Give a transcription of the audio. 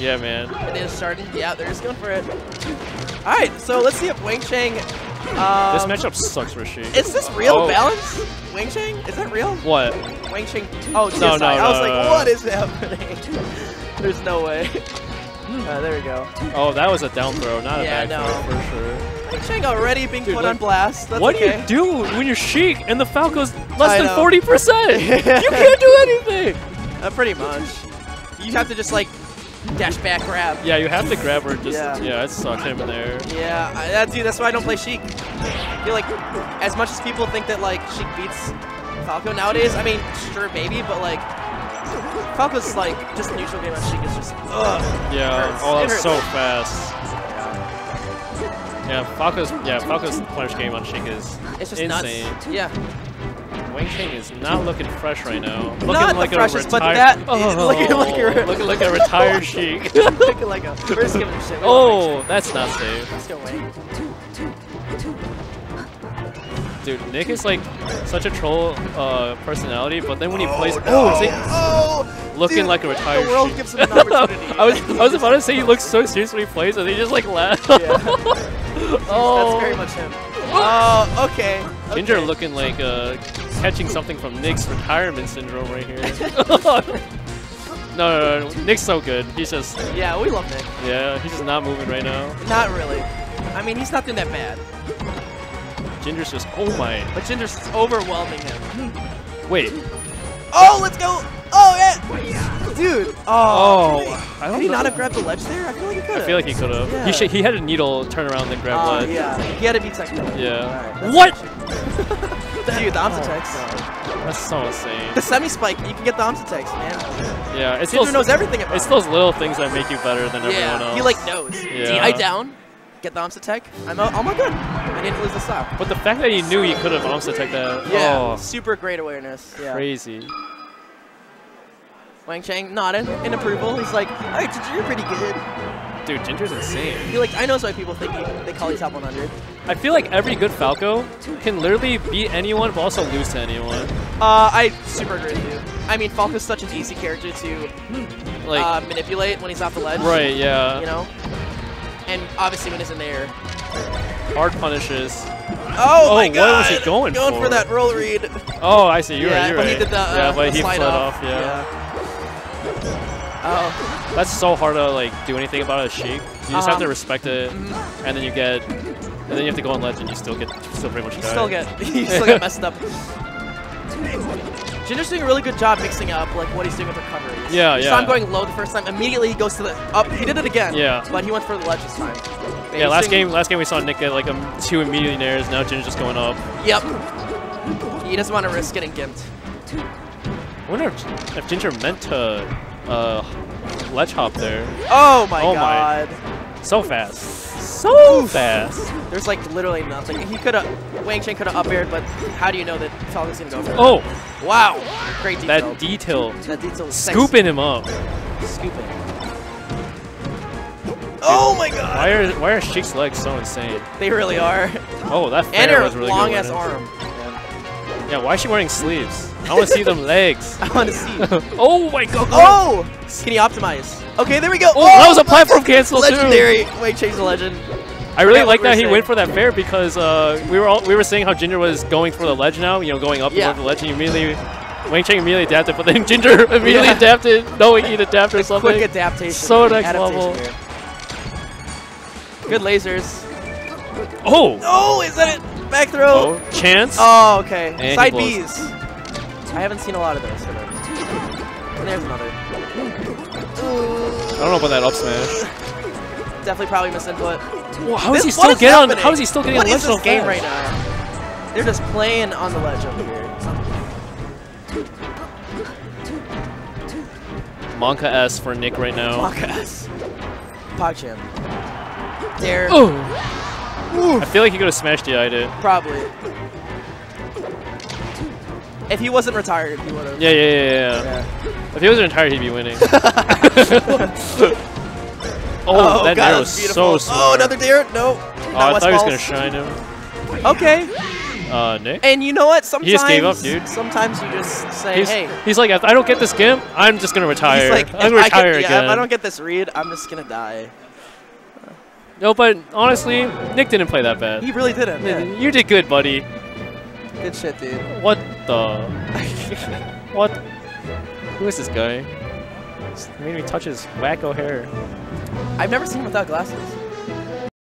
Yeah, man. And they just started. Yeah, they're just going for it. All right, so let's see if WhangChang. Um, this matchup sucks for Sheik. Is this real Oh. balance? WhangChang? Is that real? What? WhangChang. Oh, TSI. No, no, I was no, like, no, no. what is happening? There's no way. Uh, there we go. Oh, that was a down throw, not Yeah, a back no. throw for sure. WhangChang already being Dude, put like, on blast. That's what okay. do you do when you're Sheik and the Falco's less I than know. 40%? you can't do anything! Uh, pretty much. You have to just like dash back grab. Yeah, you have to grab her just, Yeah. yeah, it sucked him in there. Yeah, I, that, dude, that's why I don't play Sheik. I feel like, as much as people think that like Sheik beats Falco nowadays, I mean, sure, maybe, but like, Falco's like just neutral game on Sheik is just ugh. Yeah, oh, that was so fast. Yeah, Falco's, yeah, Falco's punish game on Sheik is It's just insane. nuts. Yeah, WhangChang is not looking fresh right now. Looking Not the like freshest, a but retired, that- oh, looking like a- looking like a retired Sheik. looking like a first give him shit. We love oh, that's not safe. Let's go Wang. Dude, Nick is like such a troll uh, personality, but then when he plays, oh, is he Oh, looking dude, like a retired The world Sheik? gives him an opportunity. I was I was about to say he looks so serious when he plays, and he just like laughs. Yeah. oh, That's very much him. Oh, okay. Ginger okay. looking like uh, catching something from Nick's retirement syndrome right here. no, no, no, Nick's so good. He's just, Yeah, we love Nick. yeah, he's just not moving right now. Not really. I mean, he's not doing that bad. Ginger's just, oh my. But Ginger's overwhelming him. Wait. Oh, let's go! Oh, yeah! Dude! Oh, Oh, he- I don't Did he know. not have grabbed the ledge there? I feel like he could I feel like he could have. Yeah. He he had a needle turn around and grab Oh, ledge. yeah. He had to be technical. Yeah. That's what? Dude, the Oh, Amsah techs. That's so insane. the semi-spike, you can get the Amsah techs, man. Yeah, it's Ginger those, knows everything about it's those little things that make you better than everyone Yeah, else. he like knows. Yeah. DI down, get the Amsah tech. I'm, I'm all good. I didn't lose the stock. But the fact that he knew he could have almost attacked that, Yeah, oh, super great awareness. Yeah. crazy. WhangChang nodded in approval. He's like, all right, Ginger, you're pretty good. Dude, Ginger's insane. He like, I know why people think he, they call you top 100. I feel like every good Falco can literally beat anyone, but also lose to anyone. Uh, I super agree with you. I mean, Falco's such an easy character to Like, uh, manipulate when he's off the ledge. right, yeah. You know? And obviously when he's in the air. Hard punishes. Oh, Oh, my what god! was he going Going for? for? that roll read. Oh, I see. You're yeah, right. You're but right. he did the uh, yeah, but he fled off. off. Yeah. Oh, That's so hard to like do anything about a Sheik. You just have Uh-huh. to respect it, Mhm. and then you get, and then you have to go on ledge, and you still get, still pretty much you die. still get, you still get messed up. Ginger's doing a really good job mixing up like what he's doing with recoveries. Yeah, you yeah. saw him going low the first time. Immediately he goes to the up. He did it again. Yeah. But he went for the ledge this time. Yeah, last game, last game we saw Nick get like um, two immediate nairs. Now Ginger's just going up. Yep. He doesn't want to risk getting gimped. I wonder if, if Ginger meant to uh, ledge hop there. Oh my Oh my. god. So fast. So fast. There's like literally nothing. He could have, WhangChang could have up aired, but how do you know that Falco's gonna go for it? Oh, Wow. Great detail. that detail. that detail was Scooping him up. Scooping. Oh my god. Why are why are Sheik's legs so insane? They really are. Oh, that And fair her was really long good. ass awareness. arm. Yeah, why is she wearing sleeves? I want to see them legs. I want to see. oh my god. Oh! Can he optimize? Okay, there we go. Oh, that was a my platform cancel too. Legendary. Wait, change the legend. I really like we that he saying. went for that fair because uh, we were all, we were saying how Ginger was going for the ledge now, you know, going up Yeah. the ledge. And immediately, WhangChang immediately adapted, but then Ginger immediately Yeah. adapted, knowing he'd adapt or something. Quick adaptation. So next level. here. Good lasers. Oh, Oh, is that it? Back throw. oh, chance. Oh, okay. he Side. B's. I haven't seen a lot of those. And there's another. I don't know about that up smash. Definitely probably misinput. Well, how is This- he still is getting on? How is he still getting What on is ledge so game right now? They're just playing on the ledge over here. Monka S for Nick right now. Monkas. PogChamp. Dare. Oh. I feel like he could have smashed the it. Probably. If he wasn't retired, he would have. Yeah, yeah, yeah, yeah. Yeah. If he wasn't retired, he'd be winning. oh, that God, was beautiful. so smart. Oh, another dare? No. Oh, I thought he was gonna shine him. Okay. Uh, Nick? And you know what? Sometimes he just gave up, dude. Sometimes you just say, He's, "Hey." he's like, if I don't get this gimp, I'm just gonna retire. He's like, I'm gonna I, retire yeah, again. if I don't get this read, I'm just gonna die. No, but honestly, Nick didn't play that bad. He really didn't. Yeah. You did good, buddy. Good shit, dude. What the? what? Who is this guy? Just made me touch his wacko hair. I've never seen him without glasses.